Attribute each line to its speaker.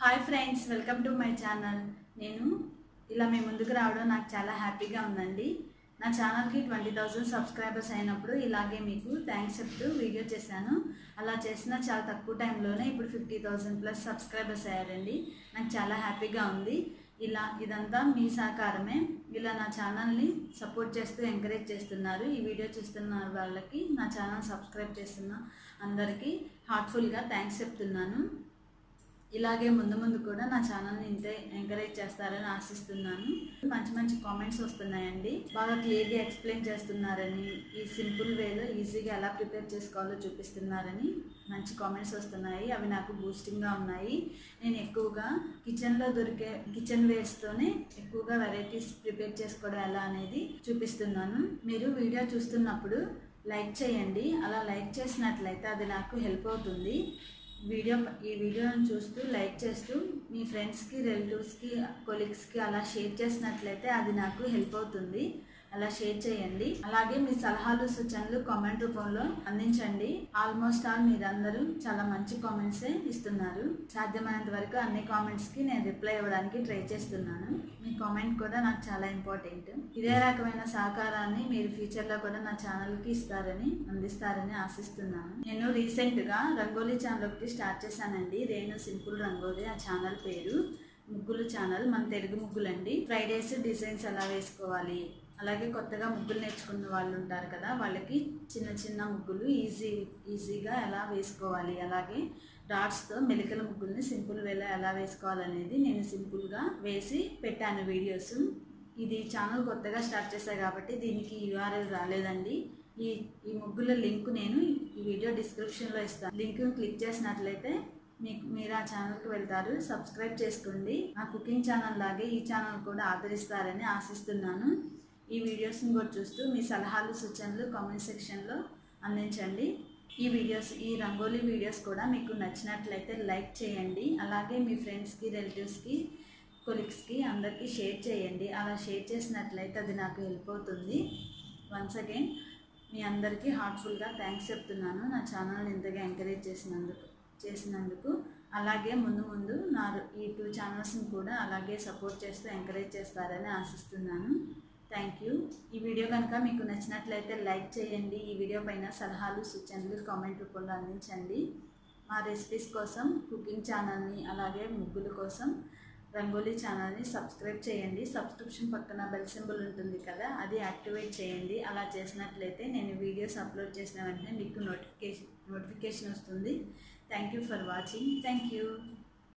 Speaker 1: Hi friends welcome to my channel నేను ఇలా మీ ముందుకు రావడం నాకు చాలా హ్యాపీగా ఉందండి. నా ఛానల్కి ట్వంటీ థౌజండ్ సబ్స్క్రైబర్స్ అయినప్పుడు ఇలాగే మీకు థ్యాంక్స్ చెప్తూ వీడియో చేశాను. అలా చేసిన చాలా తక్కువ టైంలోనే ఇప్పుడు ఫిఫ్టీ థౌజండ్ ప్లస్ సబ్స్క్రైబర్స్ అయ్యారండి. నాకు చాలా హ్యాపీగా ఉంది. ఇలా ఇదంతా మీ సహకారమే. ఇలా నా ఛానల్ని సపోర్ట్ చేస్తూ ఎంకరేజ్ చేస్తున్నారు ఈ వీడియో చూస్తున్న వాళ్ళకి నా ఛానల్ సబ్స్క్రైబ్ చేస్తున్న అందరికీ హార్ట్ఫుల్గా థ్యాంక్స్ చెప్తున్నాను. ఇలాగే ముందు ముందు కూడా నా ఛానల్ని ఇంతే ఎంకరేజ్ చేస్తారని ఆశిస్తున్నాను. మంచి మంచి కామెంట్స్ వస్తున్నాయండి. బాగా క్లియర్గా ఎక్స్ప్లెయిన్ చేస్తున్నారని ఈ సింపుల్ వేలో ఈజీగా ఎలా ప్రిపేర్ చేసుకోవాలో చూపిస్తున్నారని మంచి కామెంట్స్ వస్తున్నాయి. అవి నాకు బూస్టింగ్గా ఉన్నాయి. నేను ఎక్కువగా కిచెన్లో దొరికే కిచెన్ వేర్స్తోనే ఎక్కువగా వెరైటీస్ ప్రిపేర్ చేసుకోవడం ఎలా అనేది చూపిస్తున్నాను. మీరు వీడియో చూస్తున్నప్పుడు లైక్ చేయండి. అలా లైక్ చేసినట్లయితే అది నాకు హెల్ప్ అవుతుంది. వీడియో ఈ వీడియోని చూస్తూ లైక్ చేస్తూ మీ ఫ్రెండ్స్కి రిలేటివ్స్కి కొలీగ్స్కి అలా షేర్ చేసినట్లయితే అది నాకు హెల్ప్ అవుతుంది. అలా షేర్ చేయండి. అలాగే మీ సలహాలు సూచనలు కామెంట్ రూపంలో అందించండి. ఆల్మోస్ట్ ఆల్ మీరందరూ చాలా మంచి కామెంట్సే ఇస్తున్నారు. సాధ్యమైనంత వరకు అన్ని కామెంట్స్కి నేను రిప్లై ఇవ్వడానికి ట్రై చేస్తున్నాను. మీ కామెంట్ కూడా నాకు చాలా ఇంపార్టెంట్. ఇదే రకమైన సహకారాన్ని మీరు ఫ్యూచర్లో కూడా నా ఛానల్కి ఇస్తారని అందిస్తారని ఆశిస్తున్నాను. నేను రీసెంట్గా రంగోలీ ఛానల్ ఒకటి స్టార్ట్ చేశానండి. రేణు సింపుల్ రంగోలీ ఆ ఛానల్ పేరు. ముగ్గులు ఛానల్ మన తెలుగు ముగ్గులండి. ఫ్రైడేస్ డిజైన్స్ ఎలా వేసుకోవాలి? అలాగే కొత్తగా ముగ్గులు నేర్చుకున్న వాళ్ళు ఉంటారు కదా వాళ్ళకి చిన్న చిన్న ముగ్గులు ఈజీ ఈజీగా ఎలా వేసుకోవాలి? అలాగే డాట్స్తో మెలికల ముగ్గుల్ని సింపుల్ వేలా ఎలా వేసుకోవాలనేది నేను సింపుల్గా వేసి పెట్టాను వీడియోస్. ఇది ఛానల్ కొత్తగా స్టార్ట్ చేశాను కాబట్టి దీనికి యూఆర్ఎల్ రాలేదండి. ఈ ఈ ముగ్గుల లింక్ నేను ఈ వీడియో డిస్క్రిప్షన్లో ఇస్తాను. లింక్ క్లిక్ చేసినట్లయితే మీకు మీరు ఆ ఛానల్కి వెళ్తారు. సబ్స్క్రైబ్ చేసుకోండి. ఆ కుకింగ్ ఛానల్ లాగే ఈ ఛానల్ కూడా ఆదరిస్తారని ఆశిస్తున్నాను. ఈ వీడియోస్ని కూడా చూస్తూ మీ సలహాలు సూచనలు కామెంట్ సెక్షన్లో అందించండి. ఈ వీడియోస్ ఈ రంగోలీ వీడియోస్ కూడా మీకు నచ్చినట్లయితే లైక్ చేయండి. అలాగే మీ ఫ్రెండ్స్కి రిలేటివ్స్కి కొలీగ్స్కి అందరికీ షేర్ చేయండి. అలా షేర్ చేసినట్లయితే అది నాకు హెల్ప్ అవుతుంది. వన్స్ అగైన్ మీ అందరికీ హార్ట్ఫుల్గా థ్యాంక్స్ చెప్తున్నాను. నా ఛానల్ని ఇంతగా ఎంకరేజ్ చేసినందుకు చేసినందుకు. అలాగే ముందు ముందు నా ఈ టూ ఛానల్స్ని కూడా అలాగే సపోర్ట్ చేస్తూ ఎంకరేజ్ చేస్తారని ఆశిస్తున్నాను. థ్యాంక్ యూ ఈ వీడియో కనుక మీకు నచ్చినట్లయితే లైక్ చేయండి. ఈ వీడియో పైన సలహాలు సూచనలు కామెంట్ రూపంలో అందించండి. మా రెసిపీస్ కోసం కుకింగ్ ఛానల్ని అలాగే ముగ్గుల కోసం రంగోలీ ఛానల్ని సబ్స్క్రైబ్ చేయండి. సబ్స్క్రిప్షన్ పక్కన బెల్ సింబల్ ఉంటుంది కదా అది యాక్టివేట్ చేయండి. అలా చేసినట్లయితే నేను వీడియోస్ అప్లోడ్ చేసిన వెంటనే మీకు నోటిఫికేషన్ నోటిఫికేషన్ వస్తుంది. Thank you for watching thank you